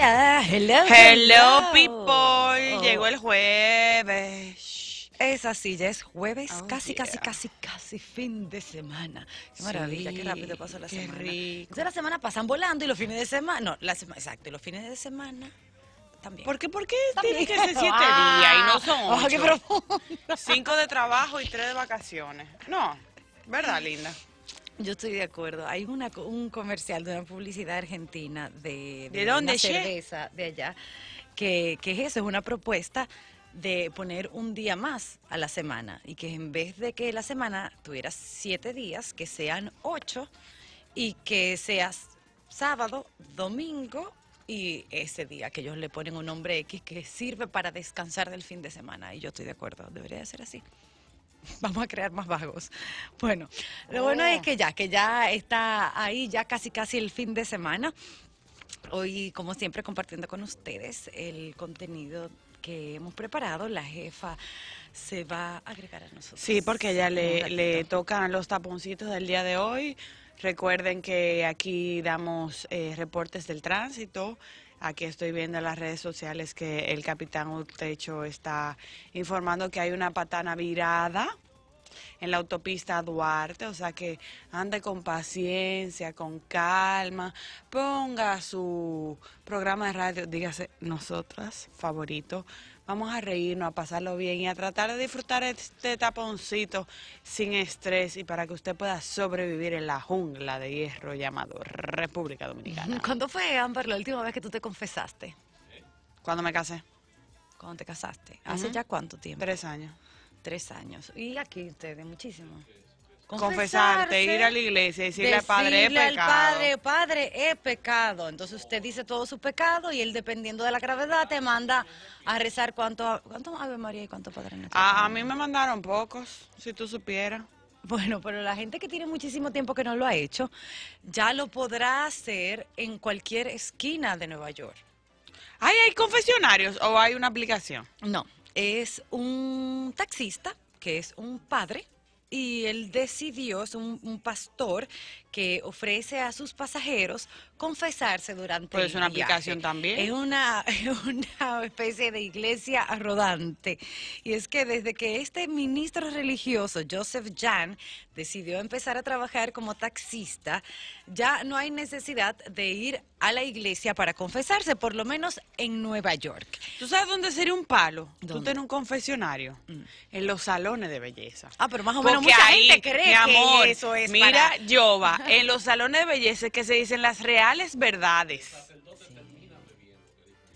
Ah, hello, Hello, people. Llegó el jueves. Es así, ya es jueves, Oh, casi, casi, yeah. casi, casi fin de semana. Qué Sí, maravilla, qué rápido pasó la qué semana. rico. Entonces la semana pasan volando y los fines de semana, no, la semana, exacto, y los fines de semana también. ¿Por qué, por qué tiene que ser siete Ah, días y no son qué ocho? profundo. Cinco de trabajo y tres de vacaciones. No, ¿verdad, linda? Yo estoy de acuerdo. Hay una, un comercial de una publicidad argentina de, ¿De dónde, una cerveza de allá, que, que es eso, es una propuesta de poner un día más a la semana y que en vez de que la semana tuviera siete días, que sean ocho y que sea s- sábado, domingo y ese día que ellos le ponen un nombre X que sirve para descansar del fin de semana. Y yo estoy de acuerdo, debería de ser así. Vamos a crear más vagos. Bueno, lo bueno Oh. es que ya, que ya está ahí, ya casi casi el fin de semana. Hoy, como siempre, compartiendo con ustedes el contenido que hemos preparado. La jefa se va a agregar a nosotros. Sí, porque ya le, le tocan los taponcitos del día de hoy. Recuerden que aquí damos eh, reportes del tránsito. Aquí estoy viendo en las redes sociales que el capitán Utecho está informando que hay una patana virada en la autopista Duarte, o sea que ande con paciencia, con calma, ponga su programa de radio, dígase nosotras, favorito. Vamos a reírnos, a pasarlo bien y a tratar de disfrutar este taponcito sin estrés y para que usted pueda sobrevivir en la jungla de hierro llamado República Dominicana. ¿Cuándo fue, Amber, la última vez que tú te confesaste? Cuando me casé, Cuando te casaste. ¿Hace ya cuánto tiempo? tres años. Tres años. Y aquí ustedes, muchísimo. Confesarte, ir a la iglesia y decirle al padre, es Decirle al pecado. padre, padre, es pecado. Entonces usted dice todo su pecado y él, dependiendo de la gravedad, te manda a rezar cuánto, cuánto Ave María y cuánto Padre Nuestro. A, a mí me mandaron pocos, si tú supieras. Bueno, pero la gente que tiene muchísimo tiempo que no lo ha hecho, ya lo podrá hacer en cualquier esquina de Nueva York. ¿Ay, hay confesionarios o hay una aplicación? No, es un taxista que es un padre y él decidió, es un, un pastor que ofrece a sus pasajeros confesarse durante Pues el es una viaje. aplicación también. Es una, es una especie de iglesia rodante. Y es que desde que este ministro religioso, Joseph Jan, decidió empezar a trabajar como taxista, ya no hay necesidad de ir a la iglesia para confesarse, por lo menos en Nueva York. ¿Tú sabes dónde sería un palo? Tú ¿Dónde? tener un confesionario. En los salones de belleza. Ah, pero más o menos Porque mucha ahí, gente cree mi amor, que eso es mira, para- Jova, en los salones de belleza es que se dicen las reales verdades.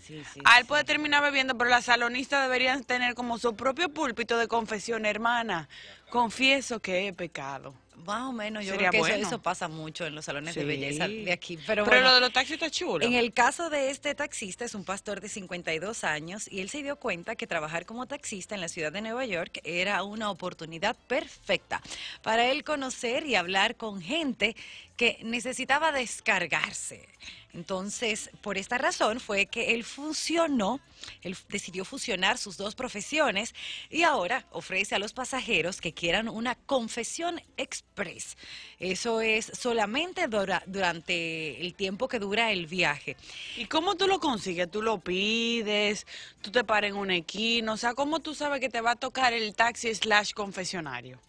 Sí, sí, Ah, él puede terminar bebiendo, pero las salonistas deberían tener como su propio púlpito de confesión, hermana. Confieso que he pecado. Más o menos, yo Sería creo que eso, bueno. eso pasa mucho en los salones de belleza de aquí. Pero, Pero, bueno, lo de los taxis está chulo. en el caso de este taxista, es un pastor de 52 años y él se dio cuenta que trabajar como taxista en la ciudad de Nueva York era una oportunidad perfecta para él conocer y hablar con gente que necesitaba descargarse. Entonces, por esta razón fue que él fusionó, él decidió fusionar sus dos profesiones y ahora ofrece a los pasajeros que quieran una confesión express. Eso es solamente dura- durante el tiempo que dura el viaje. ¿Y cómo tú lo consigues? ¿Tú lo pides? ¿Tú te paras en una esquina? O sea, ¿cómo tú sabes que te va a tocar el taxi slash confesionario?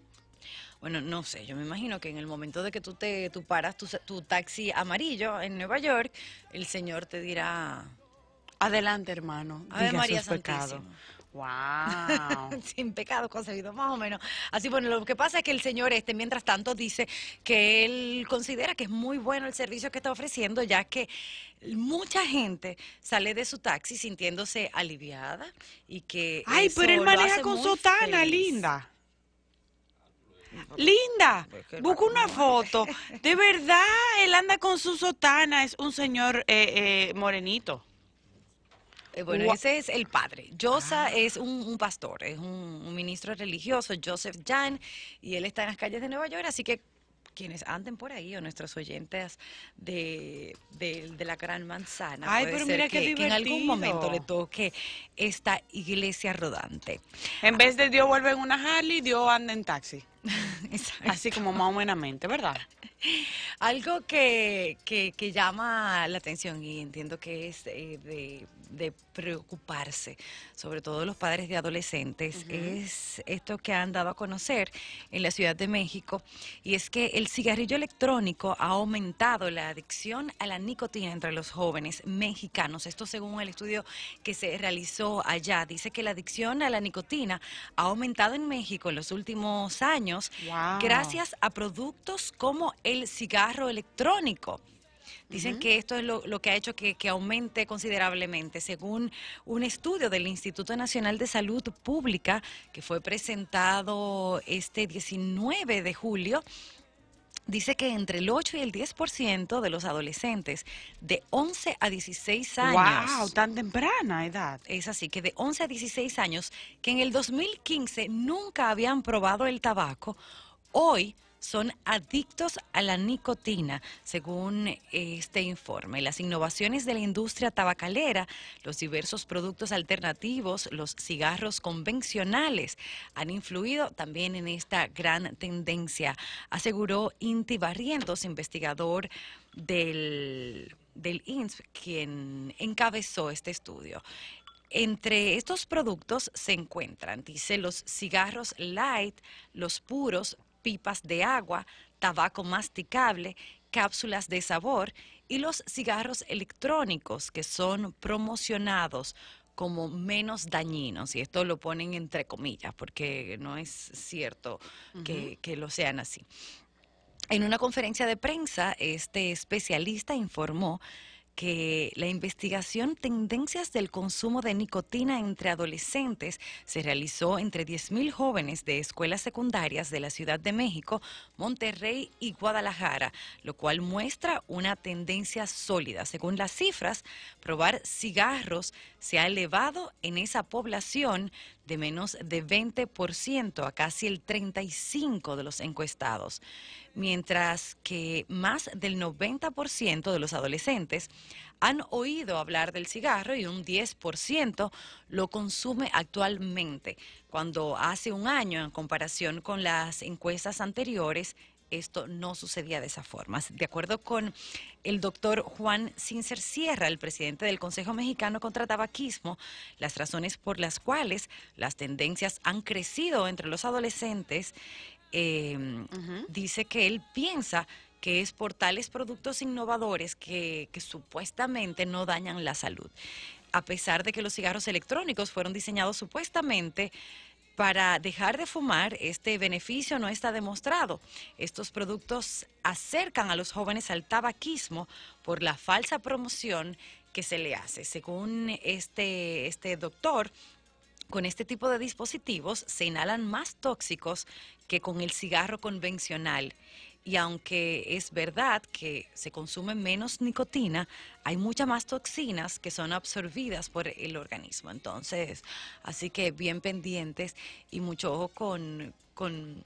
Bueno, no sé, yo me imagino que en el momento de que tú te tú paras tu, tu taxi amarillo en Nueva York, el señor te dirá Adelante, hermano. Ave diga María sus pecados. Santísima. Wow. sin pecado concebido, más o menos. Así, bueno, lo que pasa es que el señor este, mientras tanto, dice que él considera que es muy bueno el servicio que está ofreciendo, ya que mucha gente sale de su taxi sintiéndose aliviada y que Ay, eso pero él maneja con sotana, feliz. linda. Linda, busca una foto. De verdad, él anda con su sotana. Es un señor eh, eh, morenito. Eh, bueno, Gua- Ah. ese es el padre. Yosa es un, un pastor, es un, un ministro religioso, Joseph Jan, y él está en las calles de Nueva York, así que quienes anden por ahí o nuestros oyentes de, de, de la Gran Manzana, Ay, puede pero ser mira qué que, que en algún momento le toque esta iglesia rodante. En vez de Dios vuelve en una Harley, Dios anda en taxi. Exacto. Así como más o menos, ¿verdad? Algo que, que, que, llama la atención y entiendo que es eh, de, de, preocuparse, sobre todo los padres de adolescentes, uh -huh. es esto que han dado a conocer en la Ciudad de México, y es que el cigarrillo electrónico ha aumentado la adicción a la nicotina entre los jóvenes mexicanos. Esto según el estudio que se realizó allá. Dice que la adicción a la nicotina ha aumentado en México en los últimos años wow. gracias a productos como el cigarro electrónico. Dicen uh -huh. que esto es lo, lo, que ha hecho que, que, aumente considerablemente, según un estudio del Instituto Nacional de Salud Pública que fue presentado este 19 de julio. Dice que entre el 8 y el 10% de los adolescentes de 11 a 16 años. ¡Wow! Tan temprana edad. Es así, que de 11 a 16 años, que en el 2015 nunca habían probado el tabaco, hoy son adictos a la nicotina, según este informe. Las innovaciones de la industria tabacalera, los diversos productos alternativos, los cigarros convencionales han influido también en esta gran tendencia, aseguró Inti Barrientos, investigador del, del INSS, quien encabezó este estudio. Entre estos productos se encuentran, dice, los cigarros light, los puros, pipas de agua, tabaco masticable, cápsulas de sabor y los cigarros electrónicos que son promocionados como menos dañinos, y esto lo ponen entre comillas, porque no es cierto uh -huh. que, que lo sean así. En una conferencia de prensa, este especialista informó que la investigación Tendencias del consumo de nicotina entre adolescentes se realizó entre 10.000 jóvenes de escuelas secundarias de la Ciudad de México, Monterrey y Guadalajara, lo cual muestra una tendencia sólida. Según las cifras, probar cigarros se ha elevado en esa población de menos de 20% a casi el 35% de los encuestados, mientras que más del 90% de los adolescentes han oído hablar del cigarro y un 10% lo consume actualmente, cuando hace un año, en comparación con las encuestas anteriores, esto no sucedía de esa forma. De acuerdo con el doctor Juan Cincer Sierra, el presidente del Consejo Mexicano contra Tabaquismo, las razones por las cuales las tendencias han crecido entre los adolescentes, eh, uh -huh. dice que él piensa que es por tales productos innovadores que, que supuestamente no dañan la salud. A pesar de que los cigarros electrónicos fueron diseñados supuestamente para dejar de fumar, este beneficio no está demostrado. Estos productos acercan a los jóvenes al tabaquismo por la falsa promoción que se le hace. Según este, este doctor, con este tipo de dispositivos se inhalan más tóxicos que con el cigarro convencional. Y aunque es verdad que se consume menos nicotina, hay muchas más toxinas que son absorbidas por el organismo. Entonces, así que bien pendientes y mucho ojo con, con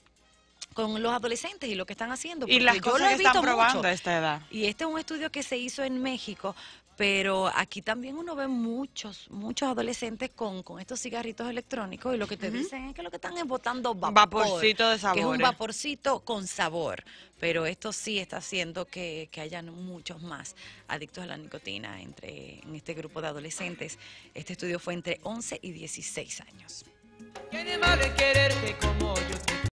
con los adolescentes y lo que están haciendo. Y las cosas que están probando mucho. a esta edad. Y este es un estudio que se hizo en México, pero aquí también uno ve muchos, muchos adolescentes con, con estos cigarritos electrónicos y lo que te uh -huh. dicen es que lo que están es botando vapor. Vaporcito de sabor. Que es un vaporcito con sabor. Pero esto sí está haciendo que, que hayan muchos más adictos a la nicotina entre, en este grupo de adolescentes. Este estudio fue entre 11 y 16 años.